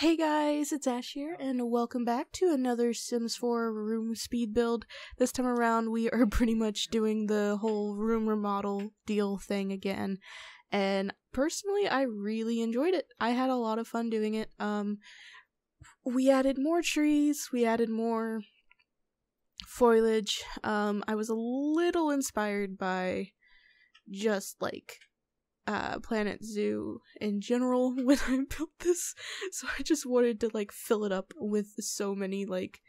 Hey guys, it's Ash here, and welcome back to another Sims 4 room speed build. This time around, we are pretty much doing the whole room remodel deal thing again, and personally, I really enjoyed it. I had a lot of fun doing it. Um, we added more trees, we added more foliage. Um, I was a little inspired by just like uh, Planet Zoo in general when I built this, so I just wanted to like fill it up with so many like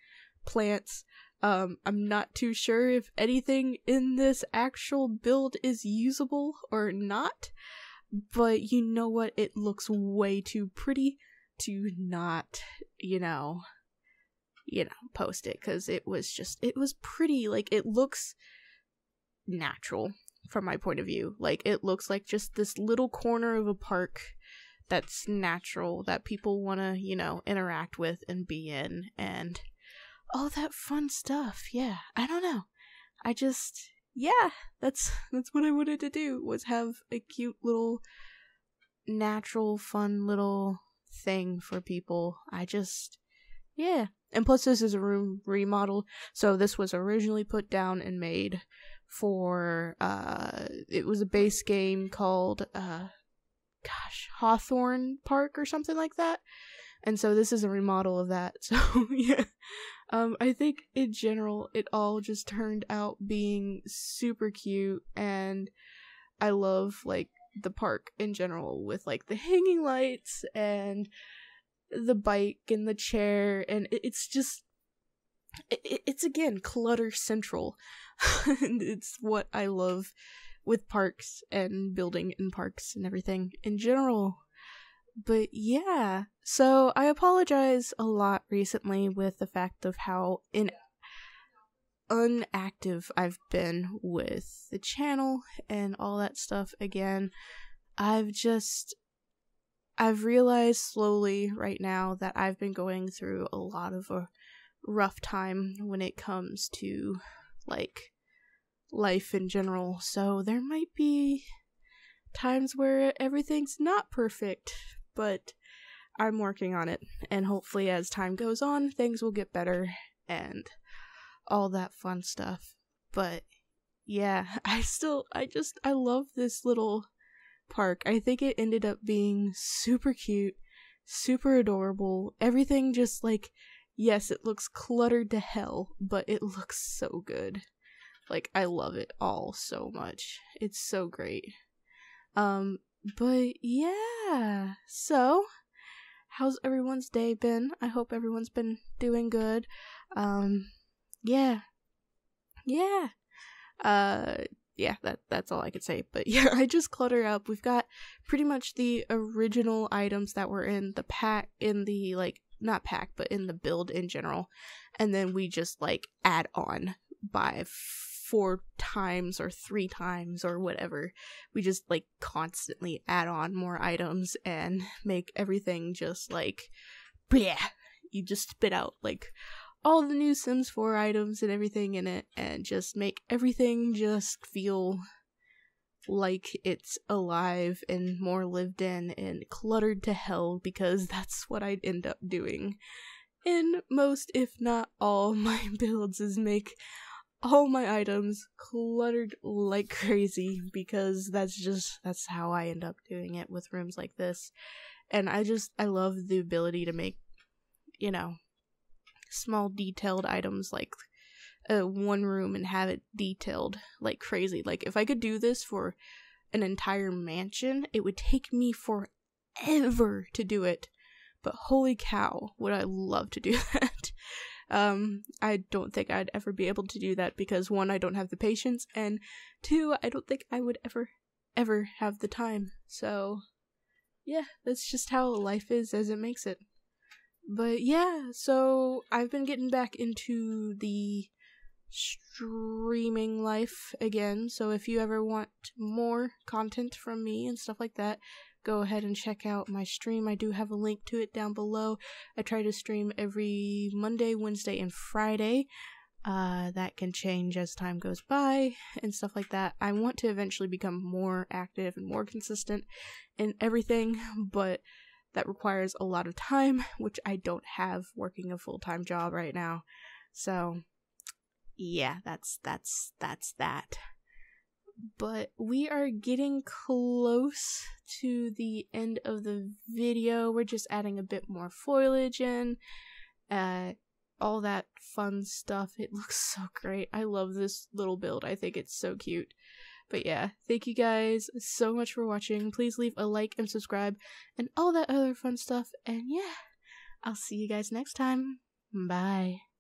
plants. Um, I'm not too sure if anything in this actual build is usable or not, but you know what? It looks way too pretty to not, you know, you know, post it because it was just it was pretty. Like it looks natural from my point of view. Like it looks like just this little corner of a park that's natural that people want to, you know, interact with and be in and all that fun stuff. Yeah, I don't know. I just yeah, that's that's what I wanted to do was have a cute little natural fun little thing for people. I just yeah. And plus this is a room remodel, so this was originally put down and made for uh it was a base game called uh gosh Hawthorn Park or something like that. And so this is a remodel of that. So yeah. Um i think in general it all just turned out being super cute and i love like the park in general with like the hanging lights and the bike and the chair and it's just it's again clutter central. And it's what i love with parks and building and parks and everything in general. But yeah so i apologize a lot recently with the fact of how in unactive i've been with the channel and all that stuff again. I've just i've realized slowly right now that i've been going through a lot of a rough time when it comes to like life in general. So there might be times where everything's not perfect, but I'm working on it. And hopefully, as time goes on, things will get better and all that fun stuff. But yeah, I still, I just, I love this little park. I think it ended up being super cute, super adorable. Everything just like yes, it looks cluttered to hell, but it looks so good. Like I love it all so much. It's so great. Um but yeah. So, how's everyone's day been? I hope everyone's been doing good. Um yeah. Yeah. Uh yeah, that that's all I could say. But yeah, I just clutter up. We've got pretty much the original items that were in the pack in the like not pack, but in the build in general. And then we just like add on by four times or three times or whatever. We just like constantly add on more items and make everything just like, yeah, you just spit out like all the new Sims 4 items and everything in it and just make everything just feel like it's alive and more lived in and cluttered to hell because that's what I'd end up doing in most, if not all, my builds is make all my items cluttered like crazy because that's just that's how I end up doing it with rooms like this. And I just I love the ability to make you know small detailed items like a one room and have it detailed like crazy. Like if I could do this for an entire mansion, it would take me forever to do it. But holy cow, would I love to do that. um, I don't think I'd ever be able to do that because one, I don't have the patience, and two, I don't think I would ever, ever have the time. So, yeah, that's just how life is as it makes it. But yeah, so I've been getting back into the streaming life again. So if you ever want more content from me and stuff like that, go ahead and check out my stream. I do have a link to it down below. I try to stream every Monday, Wednesday, and Friday. Uh, that can change as time goes by and stuff like that. I want to eventually become more active and more consistent in everything, but that requires a lot of time, which I don't have working a full-time job right now. So, yeah, that's that's that's that. But we are getting close to the end of the video. We're just adding a bit more foliage in. Uh all that fun stuff. It looks so great. I love this little build. I think it's so cute. But yeah, thank you guys so much for watching. Please leave a like and subscribe and all that other fun stuff. And yeah, I'll see you guys next time. Bye.